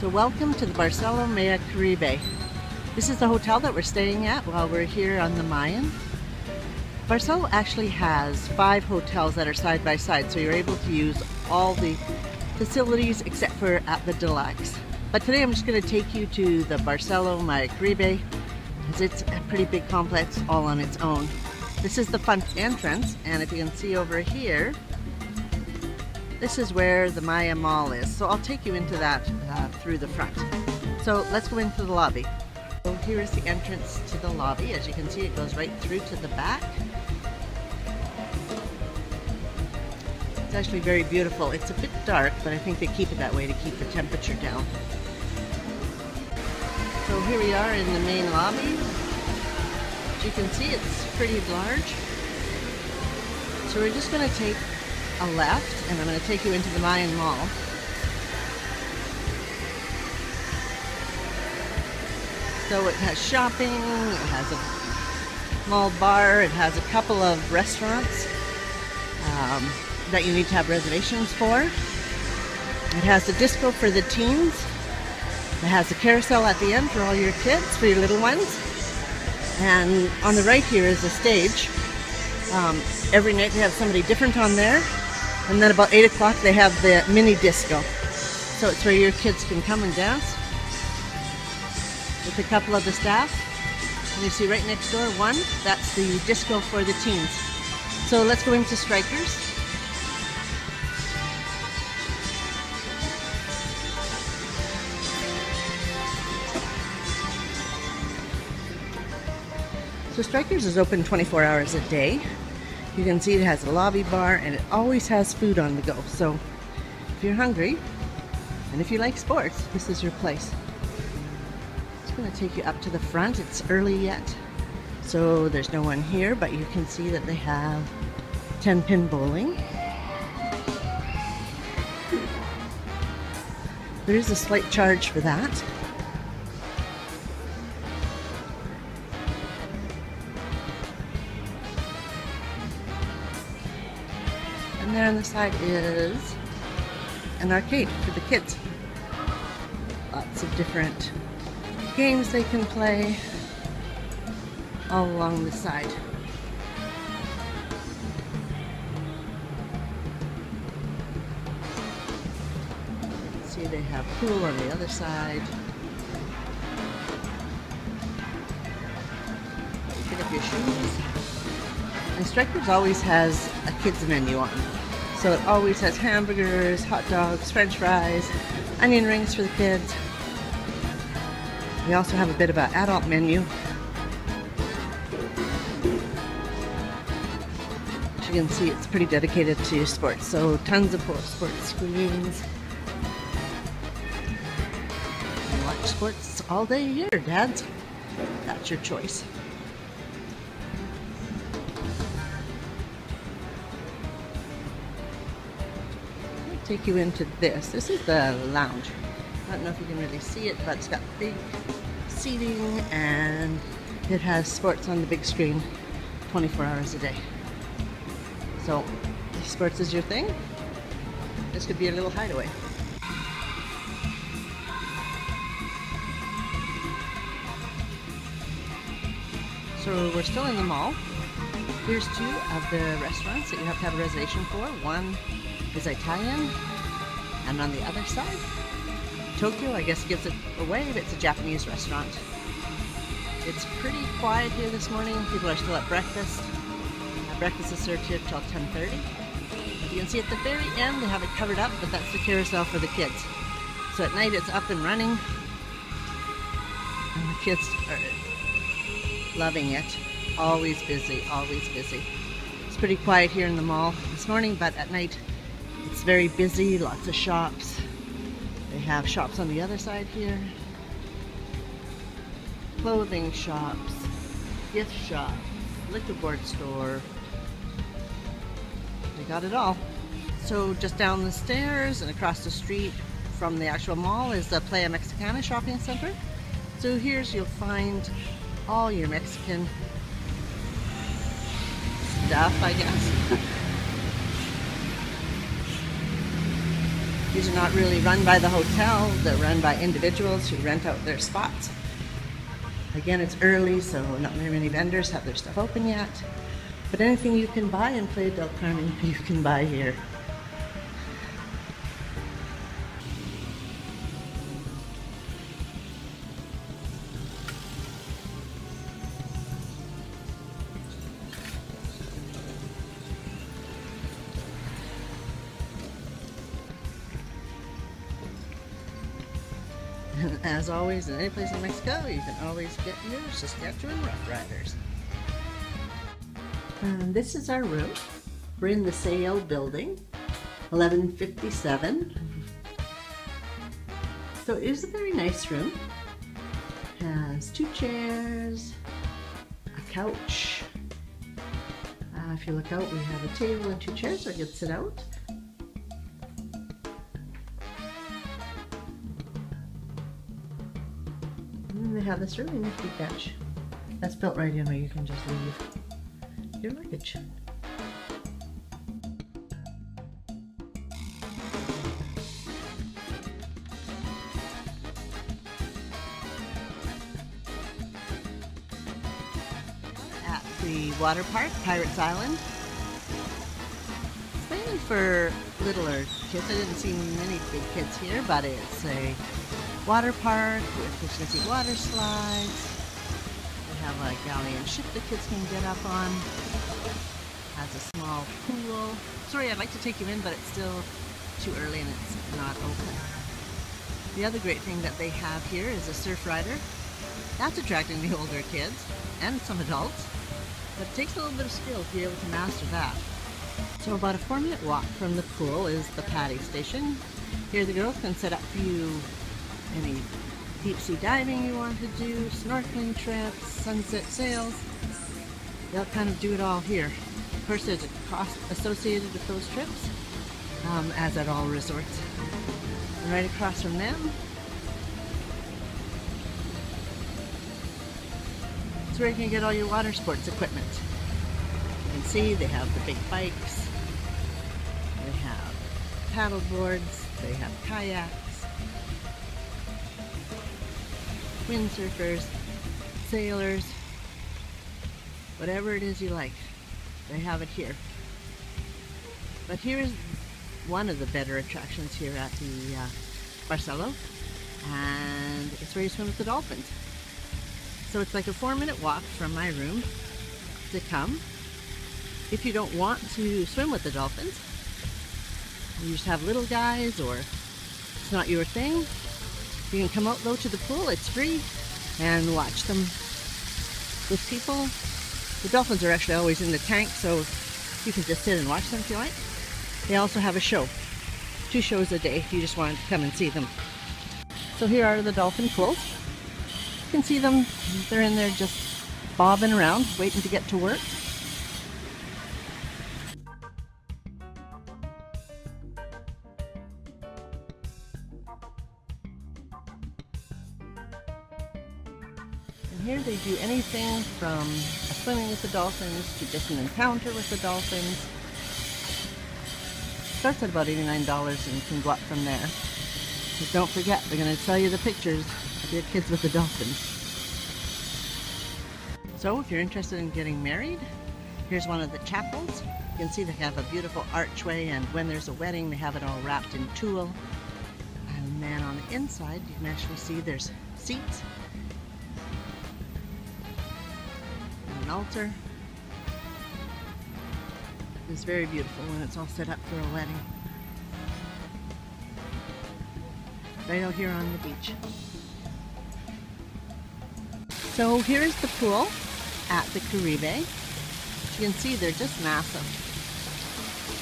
So welcome to the Barcelo Maya Caribe. This is the hotel that we're staying at while we're here on the Mayan. Barcelo actually has five hotels that are side by side, so you're able to use all the facilities except for at the Deluxe. But today I'm just going to take you to the Barcelo Maya Caribe, because it's a pretty big complex all on its own. This is the front entrance, and if you can see over here, this is where the Maya Mall is. So I'll take you into that uh, through the front. So let's go into the lobby. So here is the entrance to the lobby. As you can see, it goes right through to the back. It's actually very beautiful. It's a bit dark, but I think they keep it that way to keep the temperature down. So here we are in the main lobby. As you can see, it's pretty large. So we're just going to take a left, and I'm going to take you into the Mayan Mall. So it has shopping, it has a small bar, it has a couple of restaurants um, that you need to have reservations for. It has a disco for the teens. It has a carousel at the end for all your kids, for your little ones. And on the right here is a stage. Um, every night they have somebody different on there. And then about 8 o'clock they have the mini disco. So it's where your kids can come and dance with a couple of the staff. And you see right next door, one, that's the disco for the teens. So let's go into Strikers. So Strikers is open 24 hours a day. You can see it has a lobby bar and it always has food on the go. So if you're hungry and if you like sports, this is your place. Going to take you up to the front. It's early yet, so there's no one here, but you can see that they have 10 pin bowling. There is a slight charge for that. And there on the side is an arcade for the kids. Lots of different games they can play all along the side. See, they have pool on the other side. Pick up your shoes. And Strikers always has a kids menu on. So it always has hamburgers, hot dogs, french fries, onion rings for the kids. We also have a bit of an adult menu. As you can see, it's pretty dedicated to sports. So tons of sports screens. You watch sports all day here, dads. That's your choice. take you into this. This is the lounge. I don't know if you can really see it, but it's got big seating and it has sports on the big screen 24 hours a day. So, if sports is your thing, this could be a little hideaway. So we're still in the mall. Here's two of the restaurants that you have to have a reservation for. One is Italian, and on the other side, Tokyo, I guess gives it away, it's a Japanese restaurant. It's pretty quiet here this morning. People are still at breakfast. Breakfast is served here till 10.30. You can see at the very end they have it covered up, but that's the carousel for the kids. So at night it's up and running. And the kids are loving it. Always busy, always busy. It's pretty quiet here in the mall this morning, but at night it's very busy, lots of shops. They have shops on the other side here. Clothing shops, gift shop, liquor board store. They got it all. So just down the stairs and across the street from the actual mall is the Playa Mexicana shopping center. So here's you'll find all your Mexican stuff, I guess. These are not really run by the hotel, they're run by individuals who rent out their spots. Again, it's early, so not very many vendors have their stuff open yet. But anything you can buy in Playa del Carmen, you can buy here. as always, in any place in Mexico, you can always get your Saskatchewan Rough Riders. And this is our room. We're in the Sale building, 1157. So it is a very nice room. Has two chairs, a couch. Uh, if you look out, we have a table and two chairs so I can sit out. Have this really nifty bench that's built right in where you can just leave your luggage. At the water park, Pirates Island. It's mainly for littler kids. I didn't see many big kids here, but it's a water park with Fish water slides. They have a galleon ship the kids can get up on. Has a small pool. Sorry, I'd like to take you in, but it's still too early and it's not open. The other great thing that they have here is a surf rider. That's attracting the older kids and some adults, but it takes a little bit of skill to be able to master that. So about a four minute walk from the pool is the PADI station. Here the girls can set up for you any deep sea diving you want to do, snorkeling trips, sunset sails. They'll kind of do it all here. Of course, there's a cost associated with those trips, um, as at all resorts. And right across from them, it's where you can get all your water sports equipment. You can see they have the big bikes, they have paddle boards, they have kayaks, windsurfers, sailors, whatever it is you like. They have it here. But here's one of the better attractions here at the uh, Barcelo, and it's where you swim with the dolphins. So it's like a four minute walk from my room to come. If you don't want to swim with the dolphins, you just have little guys or it's not your thing, you can come out though to the pool, it's free, and watch them with people. The dolphins are actually always in the tank, so you can just sit and watch them if you like. They also have a show, two shows a day if you just want to come and see them. So here are the dolphin pools. You can see them, they're in there just bobbing around, waiting to get to work. Here they do anything from swimming with the dolphins to just an encounter with the dolphins. Starts at about $89 and you can go up from there. But don't forget, they're going to sell you the pictures of your kids with the dolphins. So if you're interested in getting married, here's one of the chapels. You can see they have a beautiful archway and when there's a wedding they have it all wrapped in tulle. And then on the inside you can actually see there's seats an altar. It's very beautiful when it's all set up for a wedding. Right out here on the beach. So here's the pool at the Caribe. As you can see, they're just massive.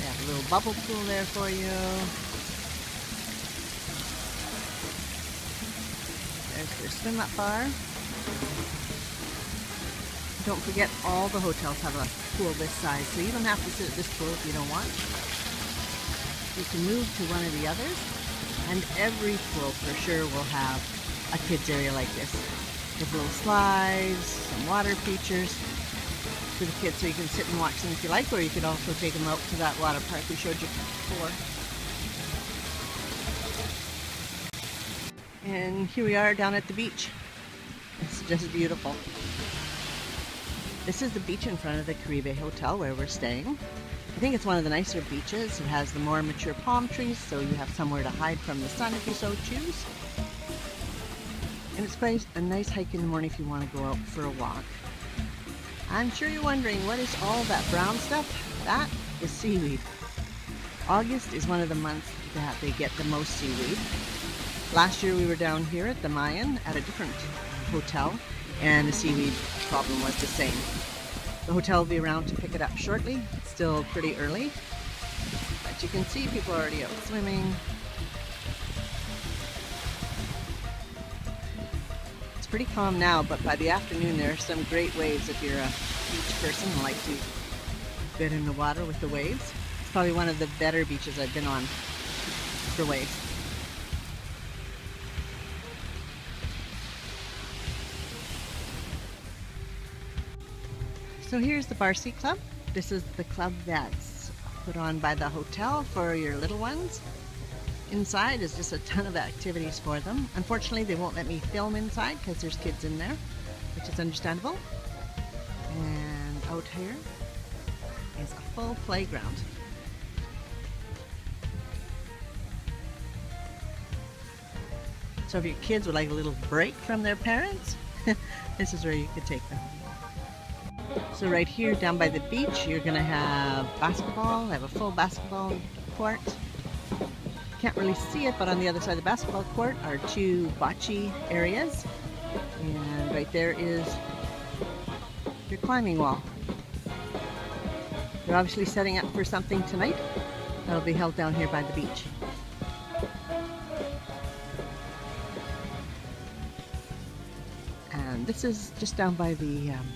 They have a little bubble pool there for you. There's their swim up bar. Don't forget all the hotels have a pool this size, so you don't have to sit at this pool if you don't want. You can move to one of the others, and every pool for sure will have a kids area like this. With little slides, some water features for the kids so you can sit and watch them if you like, or you could also take them out to that water park we showed you before. And here we are down at the beach. It's just beautiful. This is the beach in front of the Caribe Hotel where we're staying. I think it's one of the nicer beaches. It has the more mature palm trees, so you have somewhere to hide from the sun if you so choose. And it's quite a nice hike in the morning if you want to go out for a walk. I'm sure you're wondering, what is all that brown stuff? That is seaweed. August is one of the months that they get the most seaweed. Last year we were down here at the Mayan at a different hotel and the seaweed problem was the same. The hotel will be around to pick it up shortly. It's still pretty early, but you can see people are already out swimming. It's pretty calm now, but by the afternoon there are some great waves if you're a beach person and like to get in the water with the waves. It's probably one of the better beaches I've been on for waves. So here's the Barcy Club. This is the club that's put on by the hotel for your little ones. Inside is just a ton of activities for them. Unfortunately, they won't let me film inside because there's kids in there, which is understandable. And out here is a full playground. So if your kids would like a little break from their parents, this is where you could take them. So right here down by the beach, you're going to have basketball. I have a full basketball court. Can't really see it, but on the other side of the basketball court are two bocce areas. And right there is your climbing wall. They're obviously setting up for something tonight. That'll be held down here by the beach. And this is just down by the um,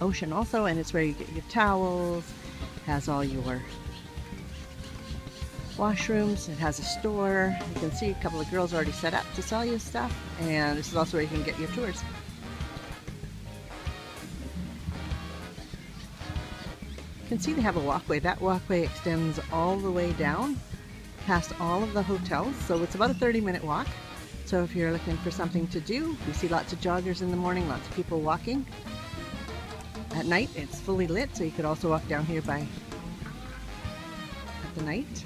ocean also, and it's where you get your towels, has all your washrooms, it has a store. You can see a couple of girls already set up to sell you stuff, and this is also where you can get your tours. You can see they have a walkway. That walkway extends all the way down past all of the hotels, so it's about a 30 minute walk. So if you're looking for something to do, you see lots of joggers in the morning, lots of people walking. At night, it's fully lit, so you could also walk down here by at the night.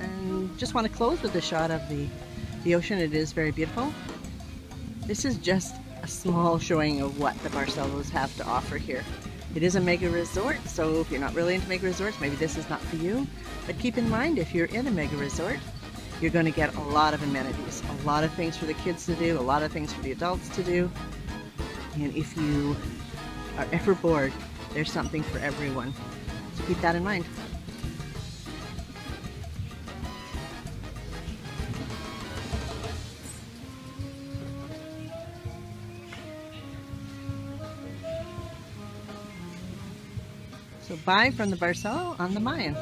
And just want to close with a shot of the, the ocean. It is very beautiful. This is just a small showing of what the Barcelos have to offer here. It is a mega resort, so if you're not really into mega resorts, maybe this is not for you. But keep in mind, if you're in a mega resort, you're going to get a lot of amenities, a lot of things for the kids to do, a lot of things for the adults to do. And if you are ever bored, there's something for everyone. So keep that in mind. So bye from the Barcelo on the Mayan.